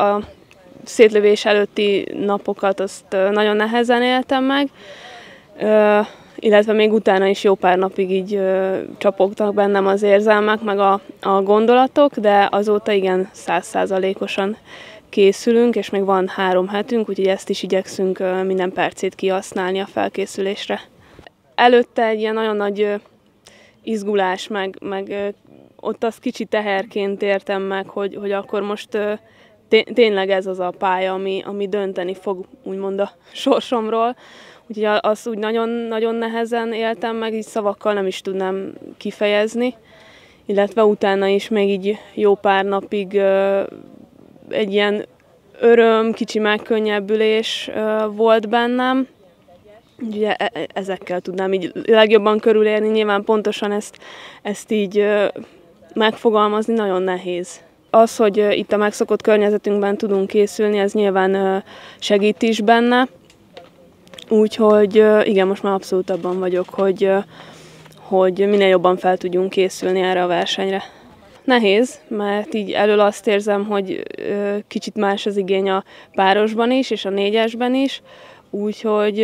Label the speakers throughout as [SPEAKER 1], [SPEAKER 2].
[SPEAKER 1] a szétlövés előtti napokat azt nagyon nehezen éltem meg, illetve még utána is jó pár napig így csapogtak bennem az érzelmek, meg a, a gondolatok, de azóta igen százszázalékosan készülünk, és még van három hetünk, úgyhogy ezt is igyekszünk minden percét kihasználni a felkészülésre. Előtte egy ilyen nagyon nagy izgulás, meg, meg ott az kicsi teherként értem meg, hogy, hogy akkor most tényleg ez az a pálya, ami, ami dönteni fog úgymond a sorsomról. Úgyhogy azt úgy nagyon-nagyon nehezen éltem meg, így szavakkal nem is tudnám kifejezni. Illetve utána is még így jó pár napig egy ilyen öröm, kicsi megkönnyebbülés volt bennem. Ugye e, e, ezekkel tudnám így legjobban körülérni, nyilván pontosan ezt, ezt így megfogalmazni nagyon nehéz. Az, hogy itt a megszokott környezetünkben tudunk készülni, ez nyilván segít is benne. Úgyhogy igen, most már abszolút abban vagyok, hogy, hogy minél jobban fel tudjunk készülni erre a versenyre. Nehéz, mert így elől azt érzem, hogy kicsit más az igény a párosban is, és a négyesben is, úgyhogy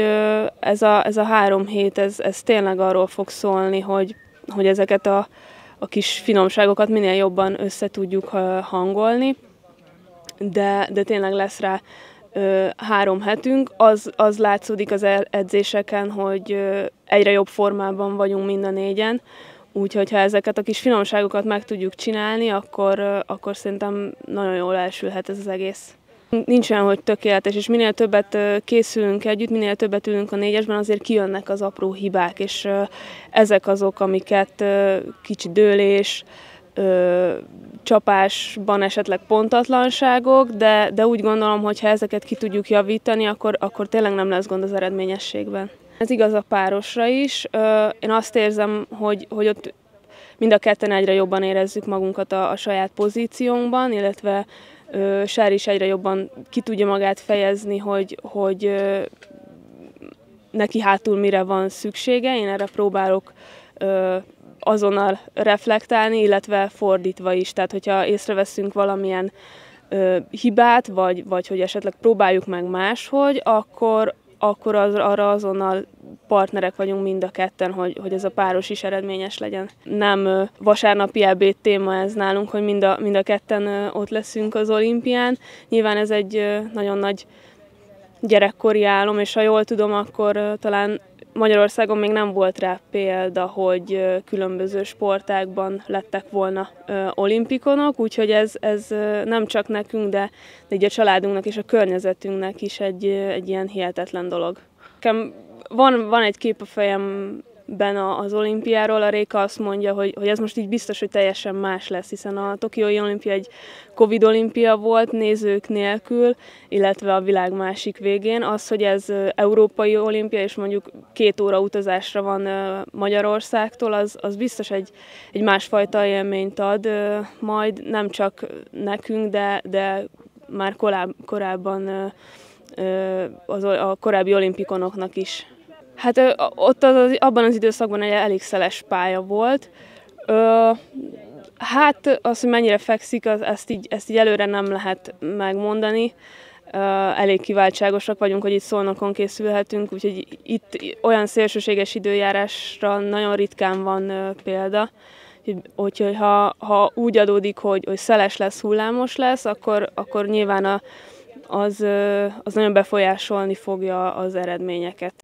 [SPEAKER 1] ez a, ez a három hét, ez, ez tényleg arról fog szólni, hogy, hogy ezeket a, a kis finomságokat minél jobban össze tudjuk hangolni, de, de tényleg lesz rá ö, három hetünk, az, az látszódik az edzéseken, hogy ö, egyre jobb formában vagyunk mind a négyen, úgyhogy ha ezeket a kis finomságokat meg tudjuk csinálni, akkor, ö, akkor szerintem nagyon jól elsülhet ez az egész. Nincs olyan, hogy tökéletes, és minél többet készülünk együtt, minél többet ülünk a négyesben, azért kijönnek az apró hibák, és ezek azok, amiket kicsi dőlés, csapásban esetleg pontatlanságok, de, de úgy gondolom, hogy ha ezeket ki tudjuk javítani, akkor, akkor tényleg nem lesz gond az eredményességben. Ez igaz a párosra is. Én azt érzem, hogy, hogy ott mind a ketten egyre jobban érezzük magunkat a, a saját pozíciónkban, illetve Sár is egyre jobban ki tudja magát fejezni, hogy, hogy neki hátul mire van szüksége. Én erre próbálok azonnal reflektálni, illetve fordítva is. Tehát, hogyha észreveszünk valamilyen ö, hibát, vagy, vagy hogy esetleg próbáljuk meg máshogy, akkor, akkor az, arra azonnal partnerek vagyunk mind a ketten, hogy, hogy ez a páros is eredményes legyen. Nem vasárnapi ebéd téma ez nálunk, hogy mind a, mind a ketten ott leszünk az olimpián. Nyilván ez egy nagyon nagy gyerekkori álom, és ha jól tudom, akkor talán Magyarországon még nem volt rá példa, hogy különböző sportákban lettek volna olimpikonok, úgyhogy ez, ez nem csak nekünk, de, de így a családunknak és a környezetünknek is egy, egy ilyen hihetetlen dolog. Van, van egy kép a fejem ben az olimpiáról, a Réka azt mondja, hogy, hogy ez most így biztos, hogy teljesen más lesz, hiszen a Tokiói olimpia egy Covid olimpia volt nézők nélkül, illetve a világ másik végén. Az, hogy ez európai olimpia, és mondjuk két óra utazásra van Magyarországtól, az, az biztos egy, egy másfajta élményt ad, majd nem csak nekünk, de, de már koráb, korábban az, a korábbi olimpikonoknak is. Hát ott az, abban az időszakban egy elég szeles pálya volt. Ö, hát az, hogy mennyire fekszik, az, ezt, így, ezt így előre nem lehet megmondani. Ö, elég kiváltságosak vagyunk, hogy itt szolnokon készülhetünk, úgyhogy itt olyan szélsőséges időjárásra nagyon ritkán van ö, példa. Úgyhogy ha, ha úgy adódik, hogy, hogy szeles lesz, hullámos lesz, akkor, akkor nyilván a, az, az nagyon befolyásolni fogja az eredményeket.